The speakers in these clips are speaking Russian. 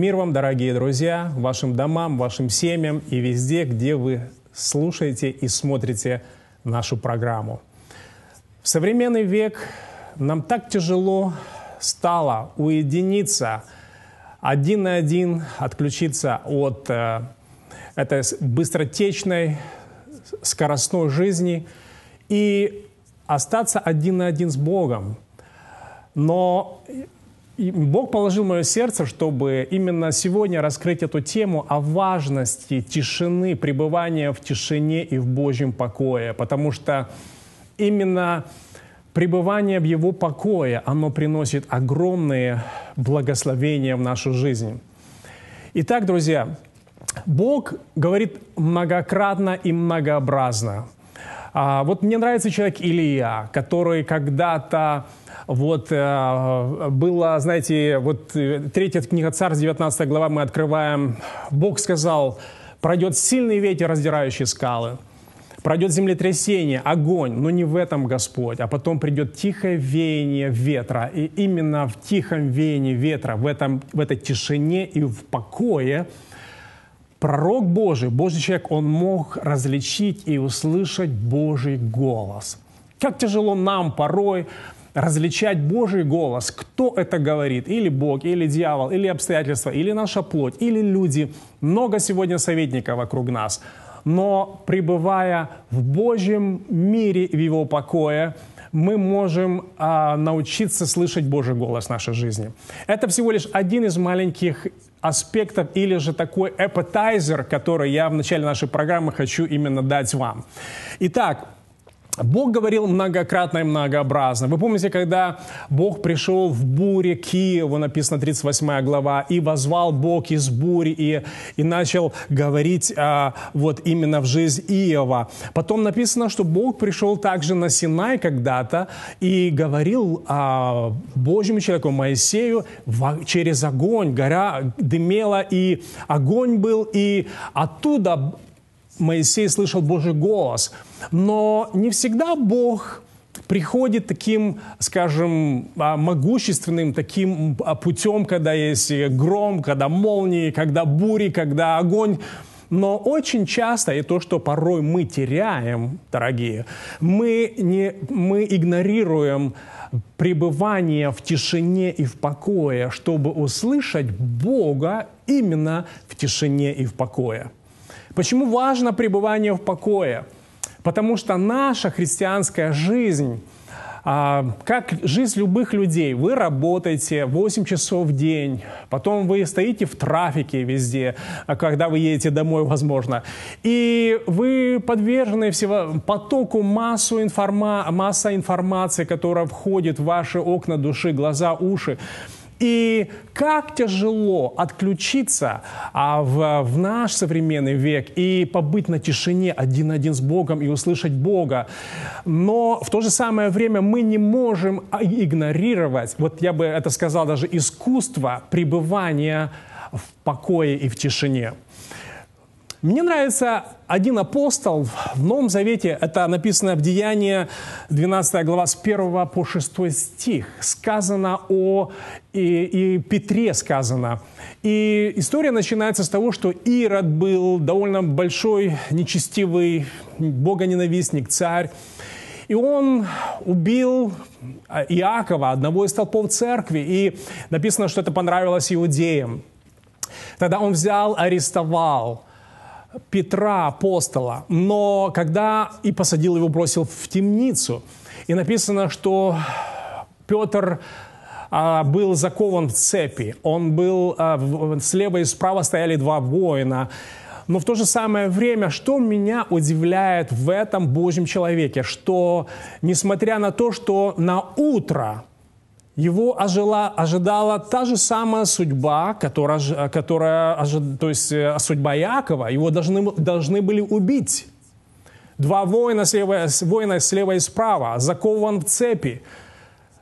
Мир вам, дорогие друзья, вашим домам, вашим семьям и везде, где вы слушаете и смотрите нашу программу. В современный век нам так тяжело стало уединиться один на один, отключиться от э, этой быстротечной, скоростной жизни и остаться один на один с Богом. Но Бог положил мое сердце, чтобы именно сегодня раскрыть эту тему о важности тишины, пребывания в тишине и в Божьем покое. Потому что именно пребывание в Его покое, оно приносит огромные благословения в нашу жизнь. Итак, друзья, Бог говорит многократно и многообразно. А, вот мне нравится человек Илья, который когда-то вот э, было, знаете, вот э, третья книга Царств, 19 глава мы открываем. Бог сказал, пройдет сильный ветер, раздирающий скалы. Пройдет землетрясение, огонь, но не в этом Господь, а потом придет тихое веяние ветра. И именно в тихом веянии ветра, в, этом, в этой тишине и в покое пророк Божий, Божий человек, он мог различить и услышать Божий голос. Как тяжело нам порой различать Божий голос, кто это говорит, или Бог, или дьявол, или обстоятельства, или наша плоть, или люди. Много сегодня советников вокруг нас. Но пребывая в Божьем мире, в Его покое, мы можем а, научиться слышать Божий голос в нашей жизни. Это всего лишь один из маленьких аспектов или же такой appetizer, который я в начале нашей программы хочу именно дать вам. Итак, Бог говорил многократно и многообразно. Вы помните, когда Бог пришел в буре к Киеву, написано 38 глава, и возвал Бог из бури и, и начал говорить а, вот именно в жизнь Иова. Потом написано, что Бог пришел также на Синай когда-то и говорил а, Божьему человеку Моисею в, через огонь, гора дымела, и огонь был, и оттуда Моисей слышал Божий голос. Но не всегда Бог приходит таким, скажем, а, могущественным таким а, путем, когда есть гром, когда молнии, когда бури, когда огонь. Но очень часто, и то, что порой мы теряем, дорогие, мы, не, мы игнорируем пребывание в тишине и в покое, чтобы услышать Бога именно в тишине и в покое. Почему важно пребывание в покое? Потому что наша христианская жизнь, а, как жизнь любых людей, вы работаете 8 часов в день, потом вы стоите в трафике везде, а когда вы едете домой, возможно, и вы подвержены всего потоку массу информа, масса информации, которая входит в ваши окна души, глаза, уши. И как тяжело отключиться а, в, в наш современный век и побыть на тишине один на один с Богом и услышать Бога. Но в то же самое время мы не можем а, игнорировать, вот я бы это сказал, даже искусство пребывания в покое и в тишине. Мне нравится один апостол в Новом Завете, это написано в Деянии 12 глава с 1 по 6 стих. Сказано о, и, и Петре сказано. И история начинается с того, что Ирод был довольно большой, нечестивый, богоненавистник, царь. И он убил Иакова, одного из толпов церкви. И написано, что это понравилось иудеям. Тогда он взял, арестовал Петра, апостола, но когда и посадил его, бросил в темницу. И написано, что Петр а, был закован в цепи. Он был, а, слева и справа стояли два воина. Но в то же самое время, что меня удивляет в этом Божьем человеке, что несмотря на то, что на утро его ожила, ожидала та же самая судьба, которая, которая то есть э, судьба Якова. Его должны, должны были убить. Два воина слева, воина слева и справа, закован в цепи.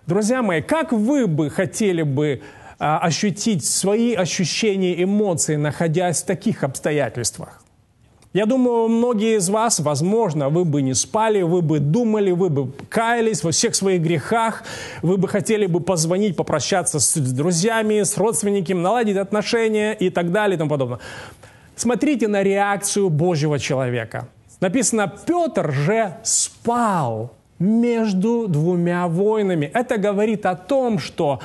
Друзья мои, как вы бы хотели бы а, ощутить свои ощущения, эмоции, находясь в таких обстоятельствах? Я думаю, многие из вас, возможно, вы бы не спали, вы бы думали, вы бы каялись во всех своих грехах, вы бы хотели бы позвонить, попрощаться с друзьями, с родственниками, наладить отношения и так далее и тому подобное. Смотрите на реакцию Божьего человека. Написано, Петр же спал между двумя войнами. Это говорит о том, что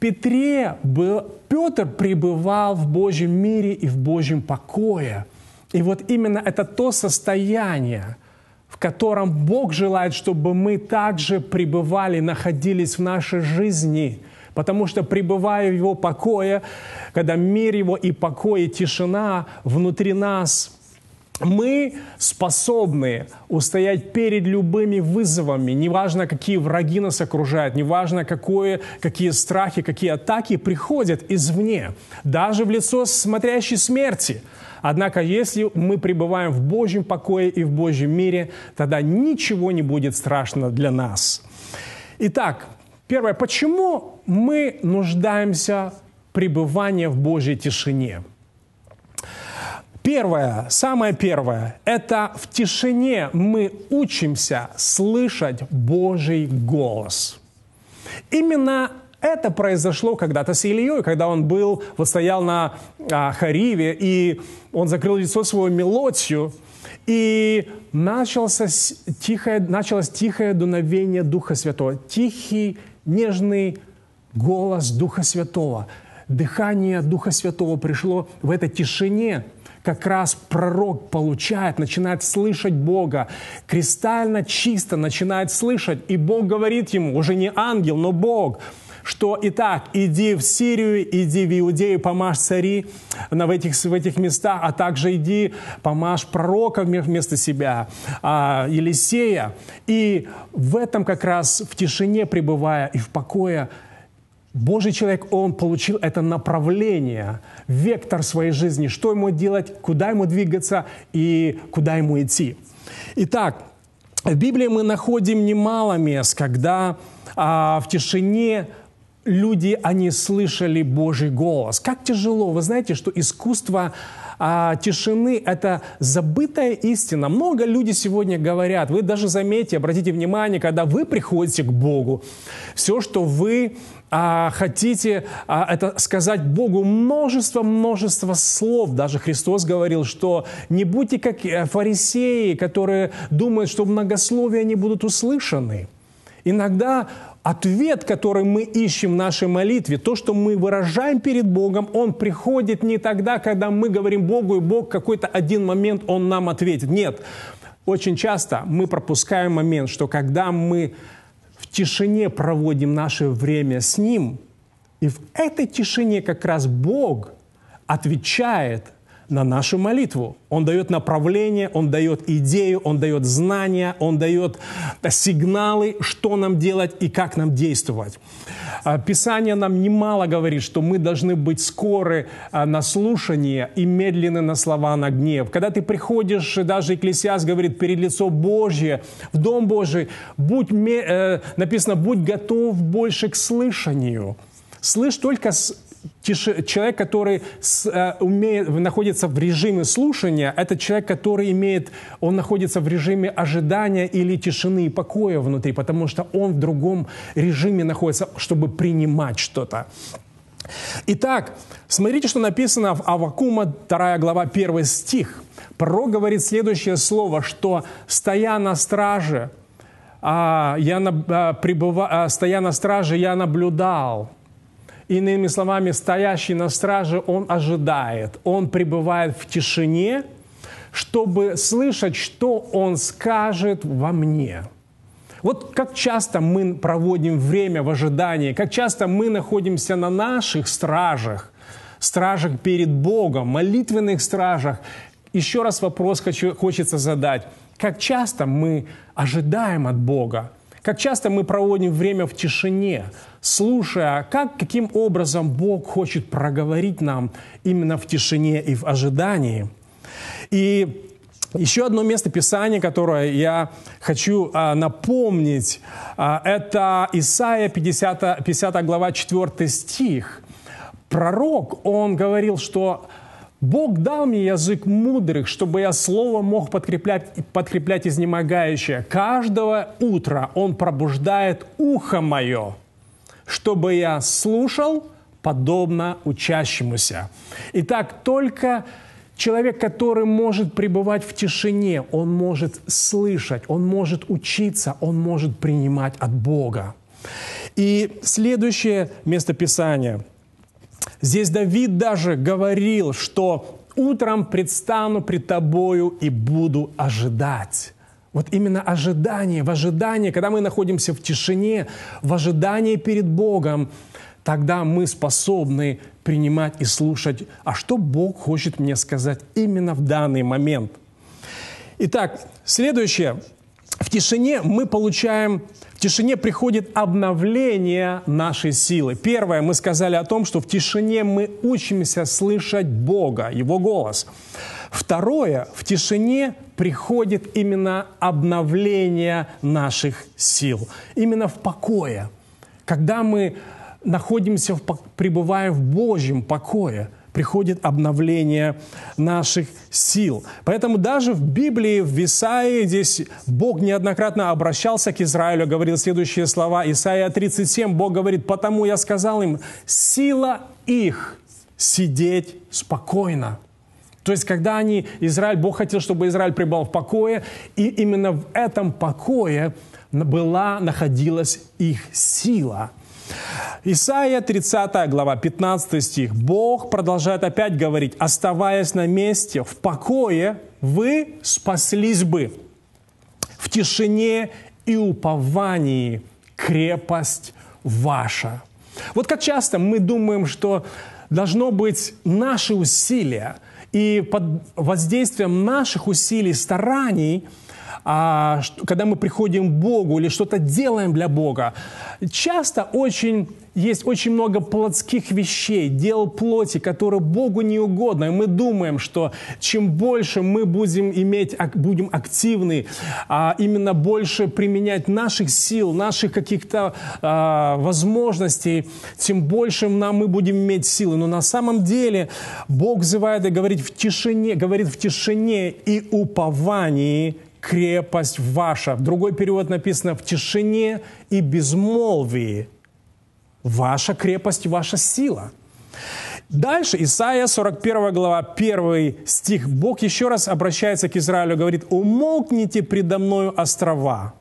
Петре был, Петр пребывал в Божьем мире и в Божьем покое – и вот именно это то состояние, в котором Бог желает, чтобы мы также пребывали, находились в нашей жизни. Потому что пребывая в Его покое, когда мир Его и покой, и тишина внутри нас, мы способны устоять перед любыми вызовами, неважно, какие враги нас окружают, неважно, какое, какие страхи, какие атаки приходят извне, даже в лицо смотрящей смерти – Однако, если мы пребываем в Божьем покое и в Божьем мире, тогда ничего не будет страшно для нас. Итак, первое, почему мы нуждаемся в пребывании в Божьей тишине? Первое, самое первое, это в тишине мы учимся слышать Божий голос. Именно это произошло когда-то с Ильей, когда он был, вот стоял на а, Хариве, и он закрыл лицо свою мелодию, и начался тихое, началось тихое дуновение Духа Святого, тихий, нежный голос Духа Святого. Дыхание Духа Святого пришло в этой тишине, как раз пророк получает, начинает слышать Бога, кристально чисто начинает слышать, и Бог говорит ему, уже не ангел, но Бог – что «Итак, иди в Сирию, иди в Иудею, помажь цари в этих, в этих местах, а также иди, помажь пророка вместо себя, а, Елисея». И в этом как раз в тишине пребывая и в покое Божий человек, он получил это направление, вектор своей жизни, что ему делать, куда ему двигаться и куда ему идти. Итак, в Библии мы находим немало мест, когда а, в тишине люди, они слышали Божий голос. Как тяжело. Вы знаете, что искусство а, тишины – это забытая истина. Много людей сегодня говорят, вы даже заметьте, обратите внимание, когда вы приходите к Богу, все, что вы а, хотите, а, это сказать Богу множество-множество слов. Даже Христос говорил, что не будьте как э, фарисеи, которые думают, что многословия не будут услышаны. Иногда ответ, который мы ищем в нашей молитве, то, что мы выражаем перед Богом, он приходит не тогда, когда мы говорим Богу, и Бог какой-то один момент, Он нам ответит. Нет, очень часто мы пропускаем момент, что когда мы в тишине проводим наше время с Ним, и в этой тишине как раз Бог отвечает – на нашу молитву. Он дает направление, Он дает идею, Он дает знания, Он дает сигналы, что нам делать и как нам действовать. А, Писание нам немало говорит, что мы должны быть скоры а, на слушание и медленны на слова на гнев. Когда ты приходишь, даже Экклесиас говорит, перед лицо Божье, в Дом Божий, будь, э, написано, будь готов больше к слышанию. Слышь только тише, человек, который с, э, умеет, находится в режиме слушания, это человек, который имеет, он находится в режиме ожидания или тишины и покоя внутри, потому что он в другом режиме находится, чтобы принимать что-то. Итак, смотрите, что написано в Авакума, 2 глава, 1 стих. Пророк говорит следующее слово, что «стоя на страже, а, я, а, пребыва, а, стоя на страже, я наблюдал». Иными словами, стоящий на страже, он ожидает, он пребывает в тишине, чтобы слышать, что он скажет во мне. Вот как часто мы проводим время в ожидании, как часто мы находимся на наших стражах, стражах перед Богом, молитвенных стражах. Еще раз вопрос хочу, хочется задать. Как часто мы ожидаем от Бога? Как часто мы проводим время в тишине, слушая, как, каким образом Бог хочет проговорить нам именно в тишине и в ожидании. И еще одно место Писания, которое я хочу а, напомнить, а, это Исаия 50, 50 глава 4 стих. Пророк, он говорил, что Бог дал мне язык мудрых, чтобы я слово мог подкреплять, подкреплять изнемогающее. Каждого утра Он пробуждает ухо мое, чтобы я слушал, подобно учащемуся. Итак, только человек, который может пребывать в тишине, он может слышать, он может учиться, он может принимать от Бога. И следующее местописание. Здесь Давид даже говорил, что «утром предстану пред тобою и буду ожидать». Вот именно ожидание, в ожидании, когда мы находимся в тишине, в ожидании перед Богом, тогда мы способны принимать и слушать, а что Бог хочет мне сказать именно в данный момент. Итак, следующее. В тишине мы получаем, тишине приходит обновление нашей силы. Первое, мы сказали о том, что в тишине мы учимся слышать Бога, Его голос. Второе, в тишине приходит именно обновление наших сил. Именно в покое. Когда мы находимся, в, пребываем в Божьем покое, приходит обновление наших сил. Поэтому даже в Библии, в Исаии, здесь Бог неоднократно обращался к Израилю, говорил следующие слова. Исаия 37, Бог говорит, «Потому я сказал им, сила их сидеть спокойно». То есть, когда они, Израиль, Бог хотел, чтобы Израиль пребывал в покое, и именно в этом покое была, находилась их сила – Исайя 30 глава, 15 стих. Бог продолжает опять говорить, оставаясь на месте, в покое, вы спаслись бы. В тишине и уповании крепость ваша. Вот как часто мы думаем, что должно быть наши усилия, и под воздействием наших усилий, стараний – а, когда мы приходим к Богу или что-то делаем для Бога, часто очень есть очень много плотских вещей, дел плоти, которые Богу не угодно. И мы думаем, что чем больше мы будем иметь, будем активны, а именно больше применять наших сил, наших каких-то а, возможностей, тем больше нам мы будем иметь силы. Но на самом деле Бог взывает и говорит в тишине, говорит в тишине и уповании крепость ваша. В другой перевод написано «в тишине и безмолвии». Ваша крепость, ваша сила. Дальше, Исаия 41 глава, 1 стих. Бог еще раз обращается к Израилю, говорит, «Умолкните предо мною острова,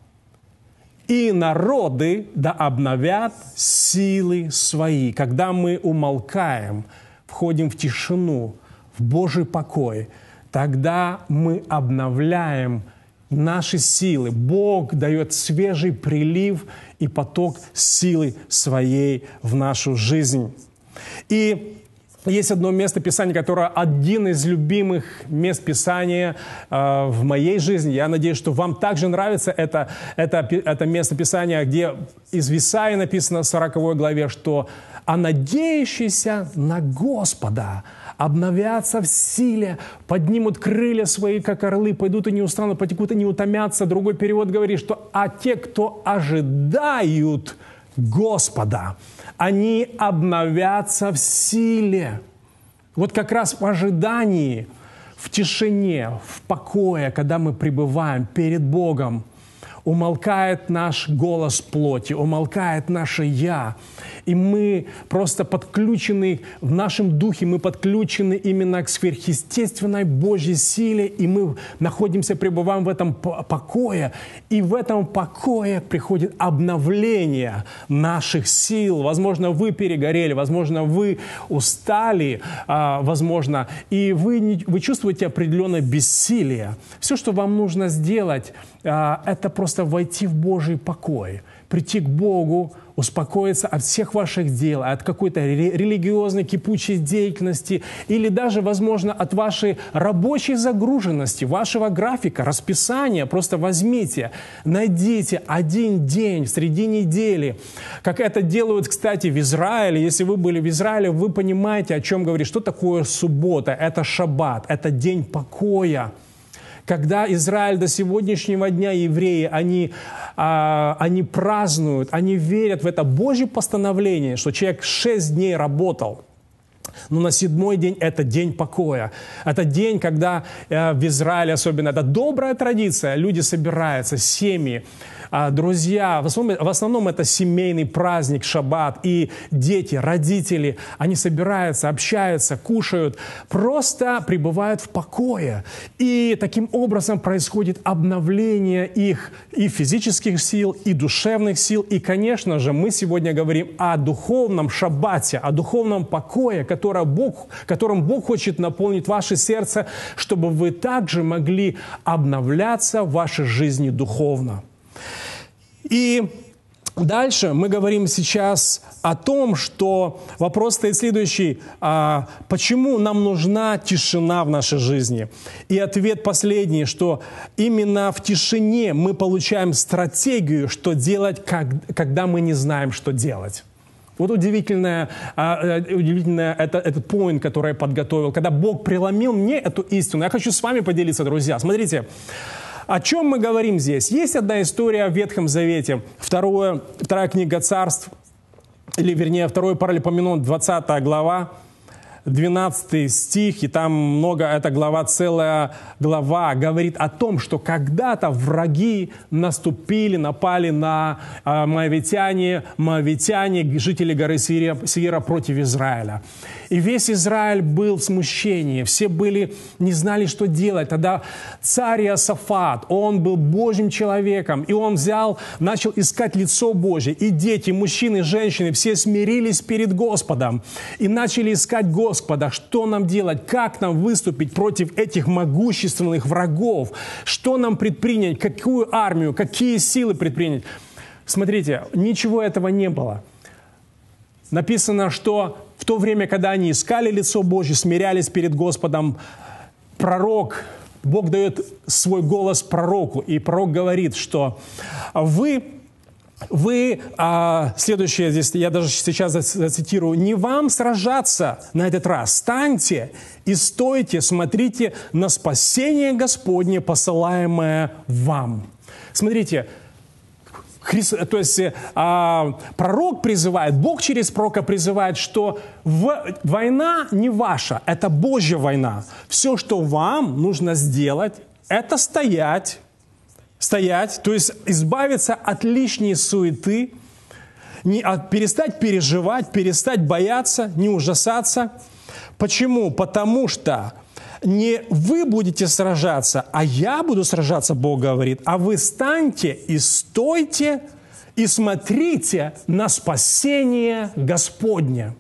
и народы да обновят силы свои». Когда мы умолкаем, входим в тишину, в Божий покой, тогда мы обновляем наши силы. Бог дает свежий прилив и поток силы своей в нашу жизнь. И есть одно место Писания, которое один из любимых мест Писания э, в моей жизни. Я надеюсь, что вам также нравится это, это, это место Писания, где из Висаия написано в 40 главе, что «А надеющийся на Господа обновятся в силе, поднимут крылья свои, как орлы, пойдут и не устанут, потекут и не утомятся». Другой перевод говорит, что «А те, кто ожидают Господа, они обновятся в силе». Вот как раз в ожидании, в тишине, в покое, когда мы пребываем перед Богом, умолкает наш голос плоти, умолкает наше «я». И мы просто подключены в нашем духе, мы подключены именно к сверхъестественной Божьей силе, и мы находимся, пребываем в этом покое. И в этом покое приходит обновление наших сил. Возможно, вы перегорели, возможно, вы устали, а, возможно, и вы, вы чувствуете определенное бессилие. Все, что вам нужно сделать, а, это просто войти в Божий покой, прийти к Богу, успокоиться от всех ваших дел, от какой-то религиозной кипучей деятельности или даже, возможно, от вашей рабочей загруженности, вашего графика, расписания. Просто возьмите, найдите один день среди недели, как это делают, кстати, в Израиле. Если вы были в Израиле, вы понимаете, о чем говорит, что такое суббота. Это шаббат, это день покоя когда Израиль до сегодняшнего дня, евреи, они, а, они празднуют, они верят в это Божье постановление, что человек шесть дней работал, Но на седьмой день это день покоя. Это день, когда э, в Израиле особенно, это добрая традиция, люди собираются, семьи, а, друзья, в основном, в основном это семейный праздник, шаббат, и дети, родители, они собираются, общаются, кушают, просто пребывают в покое. И таким образом происходит обновление их и физических сил, и душевных сил. И, конечно же, мы сегодня говорим о духовном шаббате, о духовном покое, которое Бог, которым Бог хочет наполнить ваше сердце, чтобы вы также могли обновляться в вашей жизни духовно. И Дальше мы говорим сейчас о том, что вопрос стоит следующий. А, почему нам нужна тишина в нашей жизни? И ответ последний, что именно в тишине мы получаем стратегию, что делать, когда мы не знаем, что делать. Вот удивительное, а, э, удивительное это, этот point, который я подготовил, когда Бог преломил мне эту истину. Я хочу с вами поделиться, друзья. Смотрите, о чем мы говорим здесь? Есть одна история в Ветхом Завете, второе, вторая книга царств, или вернее, второй паралипоменон, 20 глава, 12 стих, и там много, эта глава, целая глава, говорит о том, что когда-то враги наступили, напали на э, моавитяне, моавитяне, жители горы Сира против Израиля. И весь Израиль был в смущении, все были, не знали, что делать. Тогда царь Иосафат, он был Божьим человеком, и он взял, начал искать лицо Божье. И дети, мужчины, женщины, все смирились перед Господом и начали искать Господа что нам делать, как нам выступить против этих могущественных врагов, что нам предпринять, какую армию, какие силы предпринять. Смотрите, ничего этого не было. Написано, что в то время, когда они искали лицо Божье, смирялись перед Господом, пророк, Бог дает свой голос пророку, и пророк говорит, что вы вы, а, следующее здесь, я даже сейчас зацитирую, не вам сражаться на этот раз, станьте и стойте, смотрите на спасение Господне, посылаемое вам. Смотрите, Христ, то есть а, пророк призывает, Бог через пророка призывает, что в, война не ваша, это Божья война. Все, что вам нужно сделать, это стоять стоять, то есть избавиться от лишней суеты, не, от, перестать переживать, перестать бояться, не ужасаться. Почему? Потому что не вы будете сражаться, а я буду сражаться, Бог говорит, а вы станьте и стойте и смотрите на спасение Господне.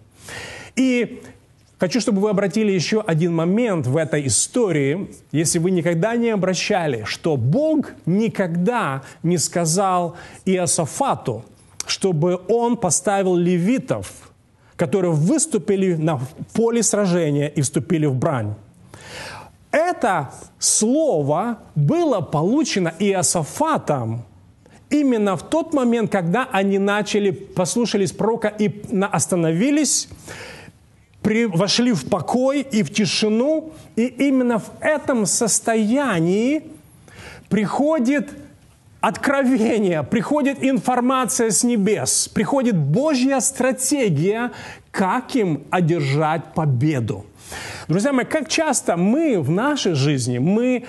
И Хочу, чтобы вы обратили еще один момент в этой истории, если вы никогда не обращали, что Бог никогда не сказал Иосафату, чтобы он поставил левитов, которые выступили на поле сражения и вступили в брань. Это слово было получено Иосафатом именно в тот момент, когда они начали, послушались пророка и остановились, вошли в покой и в тишину, и именно в этом состоянии приходит откровение, приходит информация с небес, приходит Божья стратегия, как им одержать победу. Друзья мои, как часто мы в нашей жизни, мы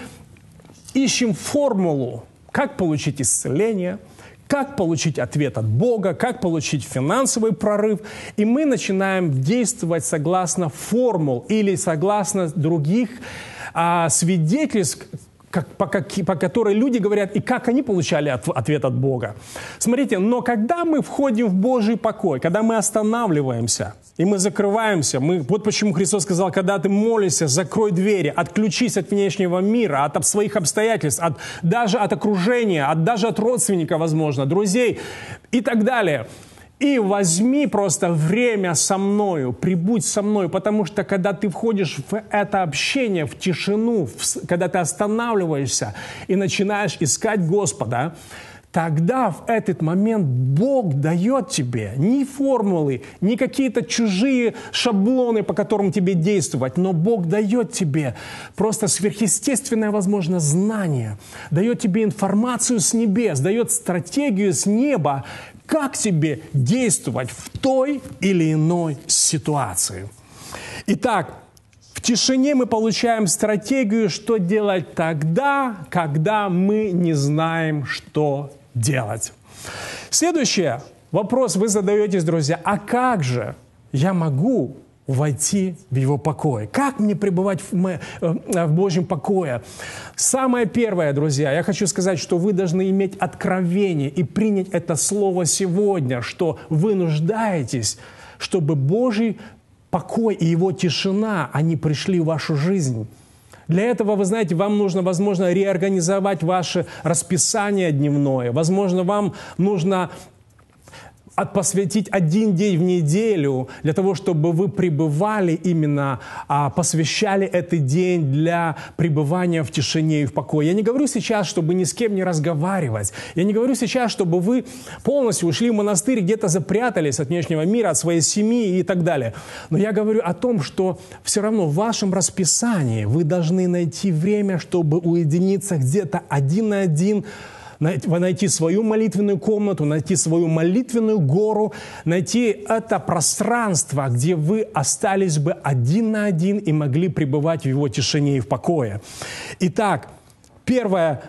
ищем формулу, как получить исцеление – как получить ответ от Бога, как получить финансовый прорыв. И мы начинаем действовать согласно формул или согласно других а, свидетельств, как, по, как, по которой люди говорят, и как они получали от, ответ от Бога. Смотрите, но когда мы входим в Божий покой, когда мы останавливаемся, и мы закрываемся, мы, вот почему Христос сказал, когда ты молишься, закрой двери, отключись от внешнего мира, от своих обстоятельств, от, даже от окружения, от, даже от родственника, возможно, друзей и так далее – и возьми просто время со мною, прибудь со мной, потому что когда ты входишь в это общение, в тишину, в, когда ты останавливаешься и начинаешь искать Господа, тогда в этот момент Бог дает тебе не формулы, не какие-то чужие шаблоны, по которым тебе действовать, но Бог дает тебе просто сверхъестественное, возможно, знание, дает тебе информацию с небес, дает стратегию с неба, как тебе действовать в той или иной ситуации. Итак, в тишине мы получаем стратегию, что делать тогда, когда мы не знаем, что делать. Следующее. Вопрос вы задаетесь, друзья, а как же я могу войти в Его покой. Как мне пребывать в, мо- э, в Божьем покое? Самое первое, друзья, я хочу сказать, что вы должны иметь откровение и принять это слово сегодня, что вы нуждаетесь, чтобы Божий покой и Его тишина, они пришли в вашу жизнь. Для этого, вы знаете, вам нужно, возможно, реорганизовать ваше расписание дневное. Возможно, вам нужно посвятить один день в неделю для того, чтобы вы пребывали именно, а, посвящали этот день для пребывания в тишине и в покое. Я не говорю сейчас, чтобы ни с кем не разговаривать. Я не говорю сейчас, чтобы вы полностью ушли в монастырь, где-то запрятались от внешнего мира, от своей семьи и так далее. Но я говорю о том, что все равно в вашем расписании вы должны найти время, чтобы уединиться где-то один на один найти свою молитвенную комнату, найти свою молитвенную гору, найти это пространство, где вы остались бы один на один и могли пребывать в его тишине и в покое. Итак, первое,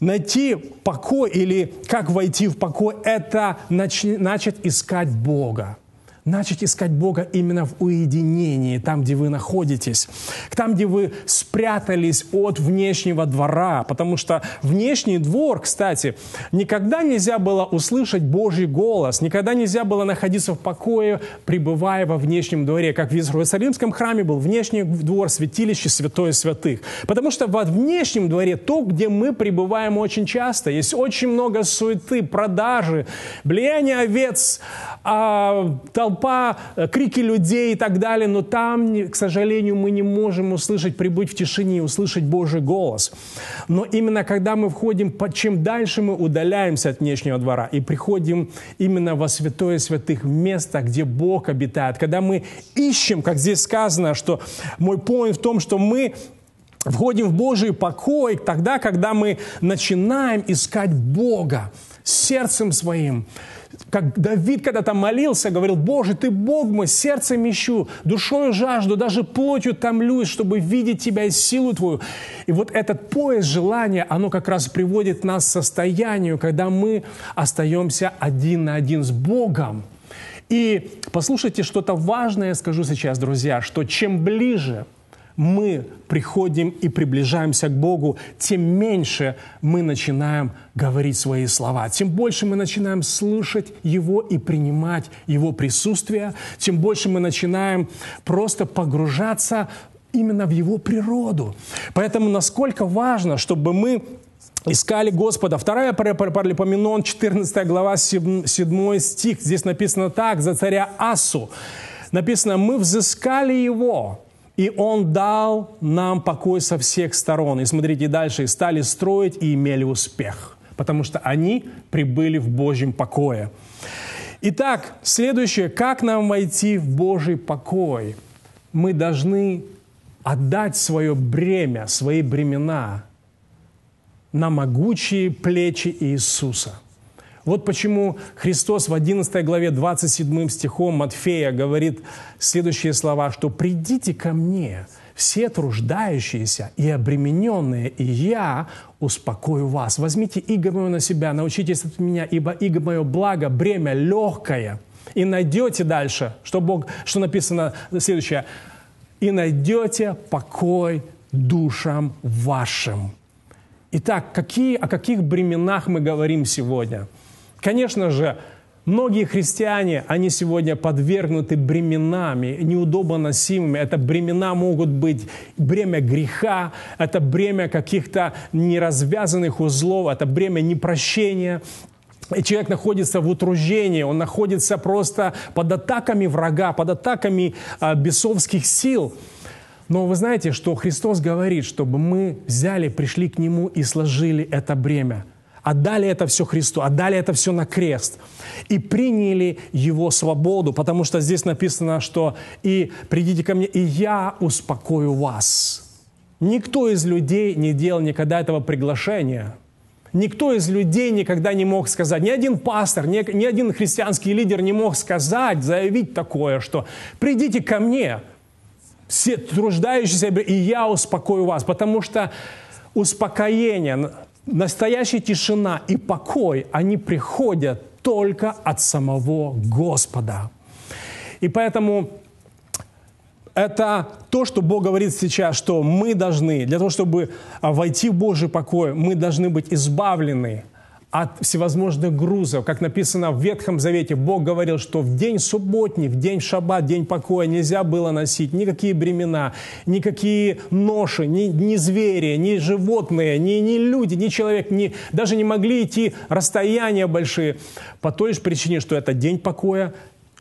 найти покой или как войти в покой, это начать искать Бога начать искать Бога именно в уединении, там, где вы находитесь, там, где вы спрятались от внешнего двора, потому что внешний двор, кстати, никогда нельзя было услышать Божий голос, никогда нельзя было находиться в покое, пребывая во внешнем дворе, как в Иерусалимском храме был внешний двор, святилище святое святых. Потому что во внешнем дворе, то, где мы пребываем очень часто, есть очень много суеты, продажи, влияние овец, а, толпы толпа, э, крики людей и так далее, но там, к сожалению, мы не можем услышать, прибыть в тишине, услышать Божий голос. Но именно когда мы входим, чем дальше мы удаляемся от внешнего двора и приходим именно во святое святых место, где Бог обитает, когда мы ищем, как здесь сказано, что мой поинт в том, что мы входим в Божий покой тогда, когда мы начинаем искать Бога сердцем своим, как Давид когда-то молился, говорил, Боже, Ты Бог мой, сердцем ищу, душою жажду, даже плотью томлюсь, чтобы видеть Тебя и силу Твою. И вот этот пояс желания, оно как раз приводит нас к состоянию, когда мы остаемся один на один с Богом. И послушайте, что-то важное скажу сейчас, друзья, что чем ближе – мы приходим и приближаемся к Богу, тем меньше мы начинаем говорить свои слова, тем больше мы начинаем слышать Его и принимать Его присутствие, тем больше мы начинаем просто погружаться именно в Его природу. Поэтому насколько важно, чтобы мы искали Господа. Вторая Паралипоменон, 14 глава, 7 стих. Здесь написано так, за царя Асу. Написано, мы взыскали его, и Он дал нам покой со всех сторон. И смотрите дальше, и стали строить и имели успех, потому что они прибыли в Божьем покое. Итак, следующее, как нам войти в Божий покой? Мы должны отдать свое бремя, свои бремена на могучие плечи Иисуса – вот почему Христос в 11 главе 27 стихом Матфея говорит следующие слова, что «придите ко мне, все труждающиеся и обремененные, и я успокою вас. Возьмите иго мое на себя, научитесь от меня, ибо иго мое благо, бремя легкое». И найдете дальше, что, Бог, что написано следующее, «и найдете покой душам вашим». Итак, какие, о каких бременах мы говорим сегодня – Конечно же, многие христиане, они сегодня подвергнуты бременами, неудобно носимыми. Это бремена могут быть бремя греха, это бремя каких-то неразвязанных узлов, это бремя непрощения, и человек находится в утруждении, он находится просто под атаками врага, под атаками а, бесовских сил. Но вы знаете, что Христос говорит, чтобы мы взяли, пришли к Нему и сложили это бремя – отдали это все Христу, отдали это все на крест и приняли Его свободу, потому что здесь написано, что «и придите ко мне, и я успокою вас». Никто из людей не делал никогда этого приглашения. Никто из людей никогда не мог сказать, ни один пастор, ни, ни один христианский лидер не мог сказать, заявить такое, что «придите ко мне, все труждающиеся, и я успокою вас, потому что успокоение, настоящая тишина и покой, они приходят только от самого Господа. И поэтому это то, что Бог говорит сейчас, что мы должны, для того, чтобы войти в Божий покой, мы должны быть избавлены от всевозможных грузов. Как написано в Ветхом Завете, Бог говорил, что в день субботний, в день шаббат, день покоя нельзя было носить никакие бремена, никакие ноши, ни, ни звери, ни животные, ни, ни люди, ни человек, ни, даже не могли идти расстояния большие по той лишь причине, что это день покоя,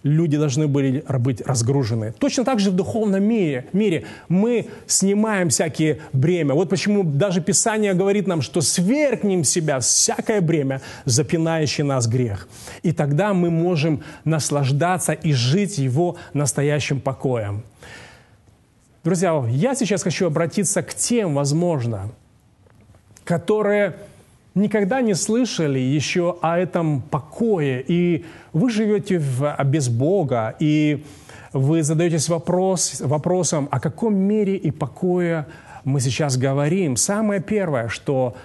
люди должны были быть разгружены. Точно так же в духовном мире, мире мы снимаем всякие бремя. Вот почему даже Писание говорит нам, что свергнем себя всякое бремя, запинающее нас грех. И тогда мы можем наслаждаться и жить его настоящим покоем. Друзья, я сейчас хочу обратиться к тем, возможно, которые никогда не слышали еще о этом покое, и вы живете в, без Бога, и вы задаетесь вопрос, вопросом, о каком мире и покое мы сейчас говорим. Самое первое, что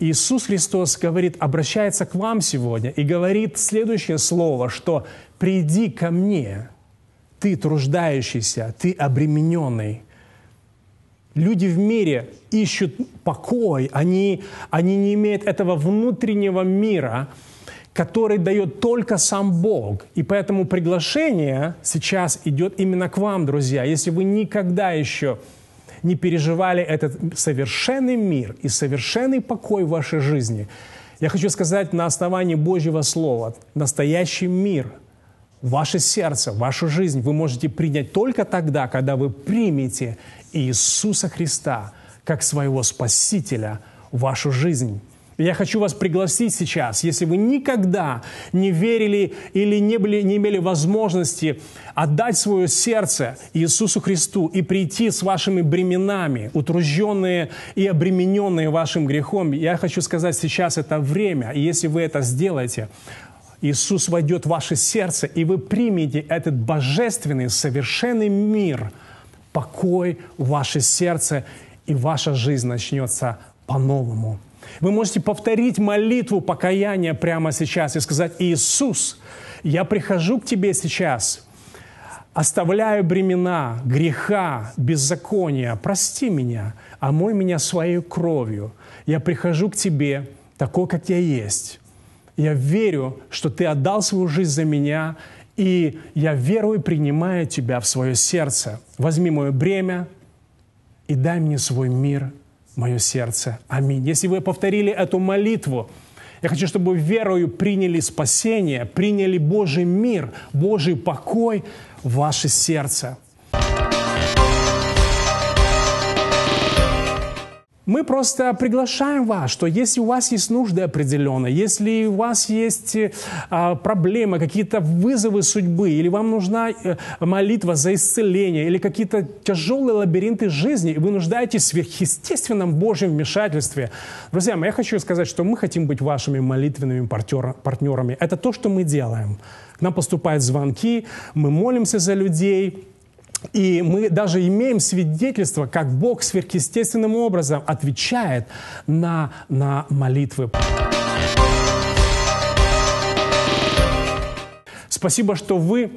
Иисус Христос говорит, обращается к вам сегодня и говорит следующее слово, что «приди ко мне, ты труждающийся, ты обремененный». Люди в мире ищут покой, они, они не имеют этого внутреннего мира, который дает только сам Бог. И поэтому приглашение сейчас идет именно к вам, друзья. Если вы никогда еще не переживали этот совершенный мир и совершенный покой в вашей жизни, я хочу сказать на основании Божьего Слова, настоящий мир – ваше сердце, вашу жизнь вы можете принять только тогда, когда вы примете Иисуса Христа как своего Спасителя вашу жизнь. Я хочу вас пригласить сейчас, если вы никогда не верили или не, были, не имели возможности отдать свое сердце Иисусу Христу и прийти с вашими бременами, утружденные и обремененные вашим грехом, я хочу сказать, сейчас это время. И если вы это сделаете, Иисус войдет в ваше сердце, и вы примете этот божественный, совершенный мир, покой в ваше сердце, и ваша жизнь начнется по-новому. Вы можете повторить молитву покаяния прямо сейчас и сказать, Иисус, я прихожу к Тебе сейчас, оставляю бремена, греха, беззакония, прости меня, омой меня своей кровью. Я прихожу к Тебе такой, как я есть. Я верю, что Ты отдал свою жизнь за меня, и я верую, принимаю Тебя в свое сердце. Возьми мое бремя и дай мне свой мир, мое сердце. Аминь. Если вы повторили эту молитву, я хочу, чтобы верою приняли спасение, приняли Божий мир, Божий покой в ваше сердце. Мы просто приглашаем вас, что если у вас есть нужды определенные, если у вас есть а, проблемы, какие-то вызовы судьбы, или вам нужна э, молитва за исцеление, или какие-то тяжелые лабиринты жизни, и вы нуждаетесь в сверхъестественном Божьем вмешательстве. Друзья я хочу сказать, что мы хотим быть вашими молитвенными партнерами. Это то, что мы делаем. К нам поступают звонки, мы молимся за людей, и мы даже имеем свидетельство, как Бог сверхъестественным образом отвечает на, на молитвы. Спасибо, что вы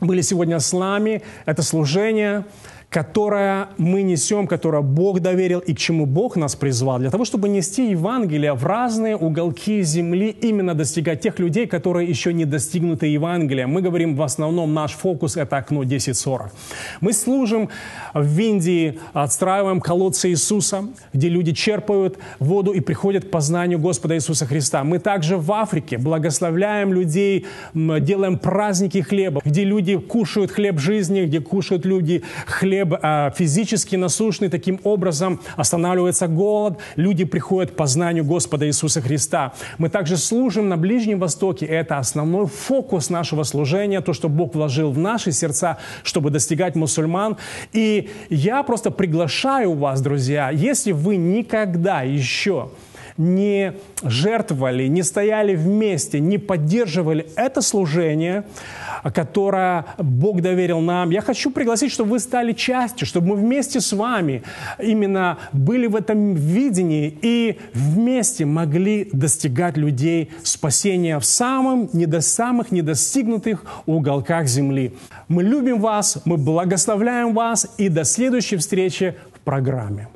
были сегодня с нами. Это служение которое мы несем, которое Бог доверил и к чему Бог нас призвал, для того, чтобы нести Евангелие в разные уголки земли, именно достигать тех людей, которые еще не достигнуты Евангелием. Мы говорим в основном, наш фокус – это окно 1040. Мы служим в Индии, отстраиваем колодцы Иисуса, где люди черпают воду и приходят к познанию Господа Иисуса Христа. Мы также в Африке благословляем людей, делаем праздники хлеба, где люди кушают хлеб жизни, где кушают люди хлеб хлеб а, физически насущный, таким образом останавливается голод, люди приходят к познанию Господа Иисуса Христа. Мы также служим на Ближнем Востоке, это основной фокус нашего служения, то, что Бог вложил в наши сердца, чтобы достигать мусульман. И я просто приглашаю вас, друзья, если вы никогда еще не жертвовали, не стояли вместе, не поддерживали это служение, которое Бог доверил нам, я хочу пригласить, чтобы вы стали частью, чтобы мы вместе с вами именно были в этом видении и вместе могли достигать людей спасения в самом, недо, самых недостигнутых уголках земли. Мы любим вас, мы благословляем вас и до следующей встречи в программе.